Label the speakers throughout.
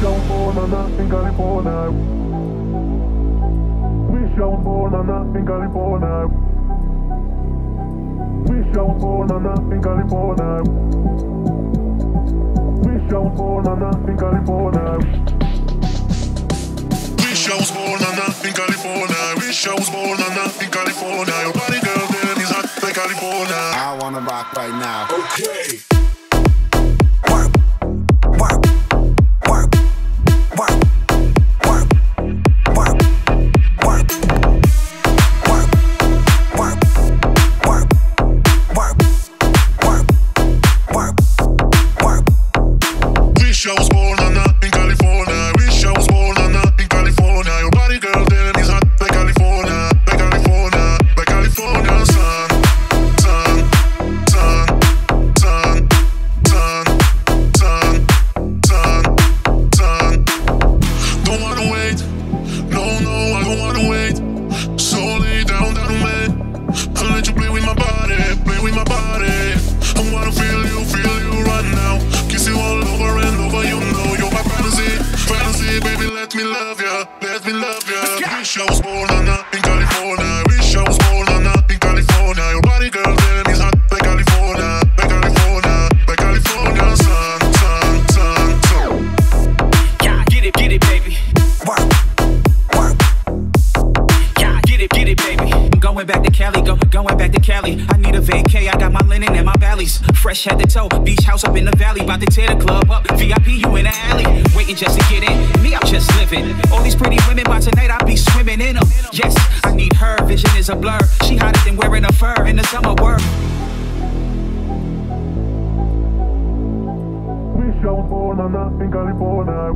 Speaker 1: Was born on in California. Wish I was born in California. Wish I was born on in California. Wish I was born on in California. Wish I was born on in California. Wish I was born on in California. Your body girl then is hot like California.
Speaker 2: I wanna rock right now.
Speaker 1: Okay.
Speaker 3: Going back to Cali, go, going back to Cali. I need a vacay, I got my linen and my valleys. Fresh head to toe, beach house up in the valley. About to tear the club up. VIP, you in the alley. Waiting just to get in. Me, I'm just living. All these pretty women, by tonight I'll be swimming in them. Yes, I need her, vision is a blur. She hotter than wearing a fur in the summer world.
Speaker 1: Wish I born in California.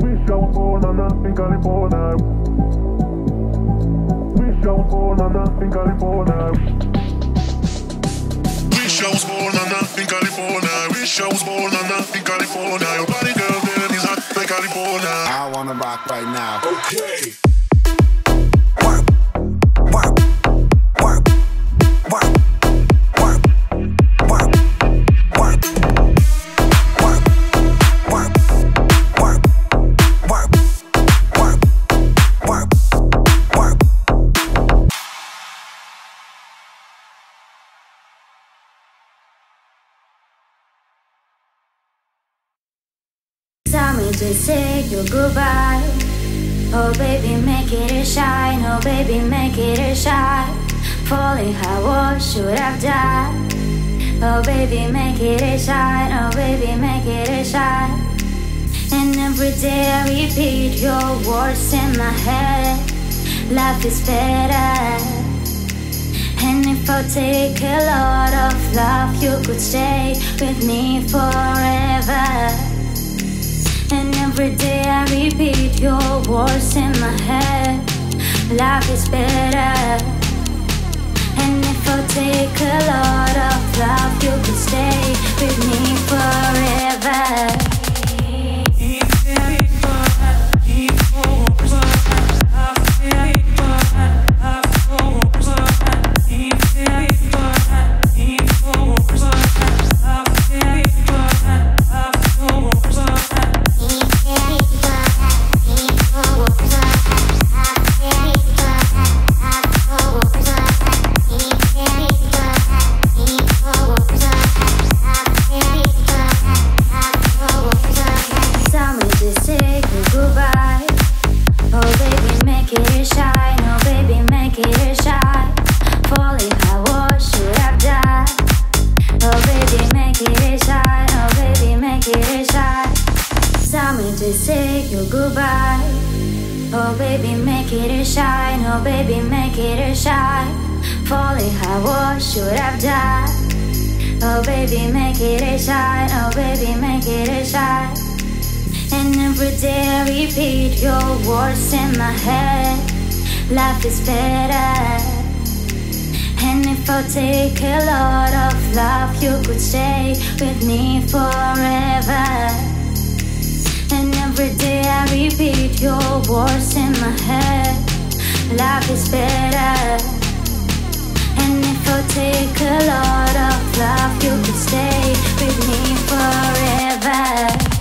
Speaker 1: Wish I was born in California. Wish I was born in California. Wish I was born on in California. Wish I was born on in California. Your body girl then is hot like California.
Speaker 2: I wanna rock right now.
Speaker 1: Okay.
Speaker 4: To say your goodbye. Oh baby, make it a shine. Oh baby, make it a shine. Falling, how I should have died. Oh baby, make it a shine. Oh baby, make it a shine. And every day I repeat your words in my head. Life is better. And if I take a lot of love, you could stay with me forever. Every day I repeat your words in my head. Life is better. And if I take a lot of love, you could stay with me To say your goodbye. Oh baby, make it a shine. Oh baby, make it a shine. Falling, I was should have died. Oh baby, make it a shine. Oh baby, make it a shine. And every day I repeat your words in my head. Life is better. And if I take a lot of love, you could stay with me forever. Every day I repeat your words in my head. Life is better. And if I take a lot of love, you could stay with me forever.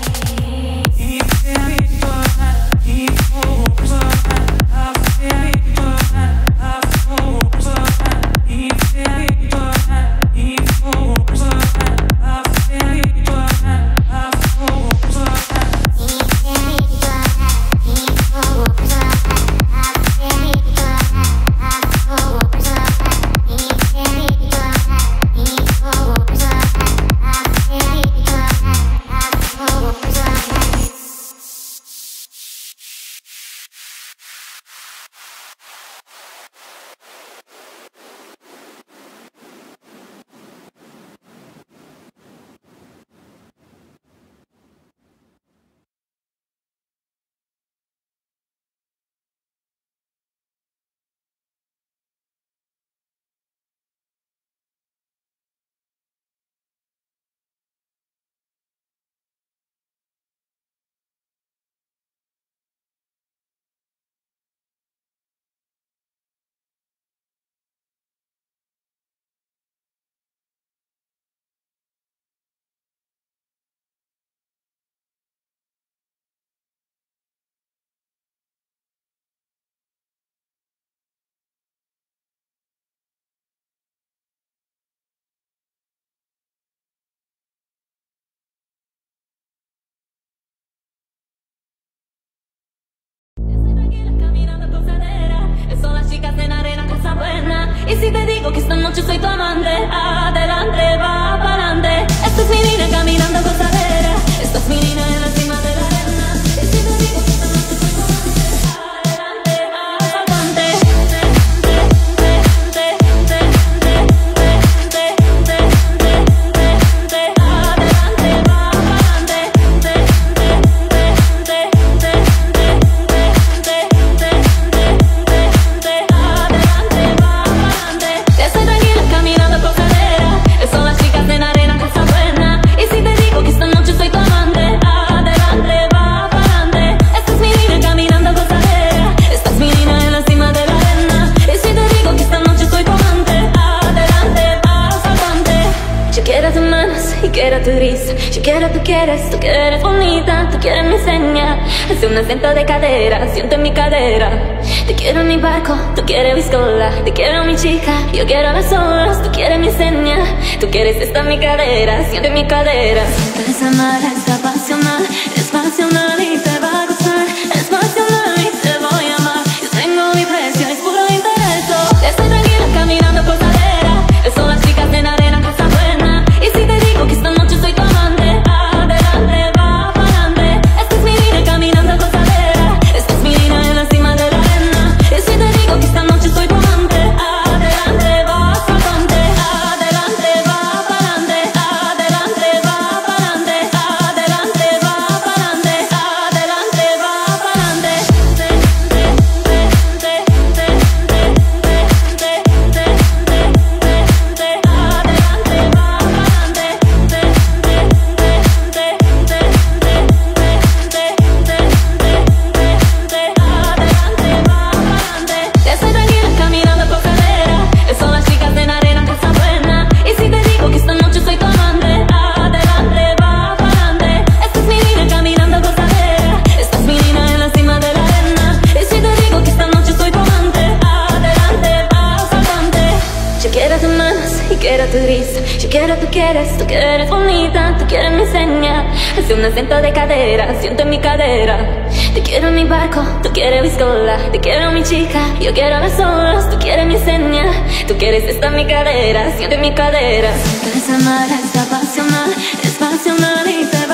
Speaker 5: Son las chicas de arena cosa buena. Y si te digo que esta noche soy tu adelante. Ah, quieres, tú quieres, tú quieres bonita, tú quieres mi seña. Hace un acento de cadera, siento en mi cadera. Te quiero en mi barco, tú quieres mi viscola, te quiero mi chica, yo quiero las olas, tú quieres mi seña. Tú quieres esta mi cadera, siente mi cadera. Siento esa mala, es pasional, es pasionalita. tu gris. Yo quiero, tú quieres, tú quieres bonita Tú quieres mi seña. Hace un acento de cadera, siento en mi cadera. Te quiero en mi barco, tú quieres mi escola. Te quiero mi chica, yo quiero las olas. Tú quieres mi seña Tú quieres esta mi cadera, siento en mi cadera. Siento esa mar, es apasional, es pasional y te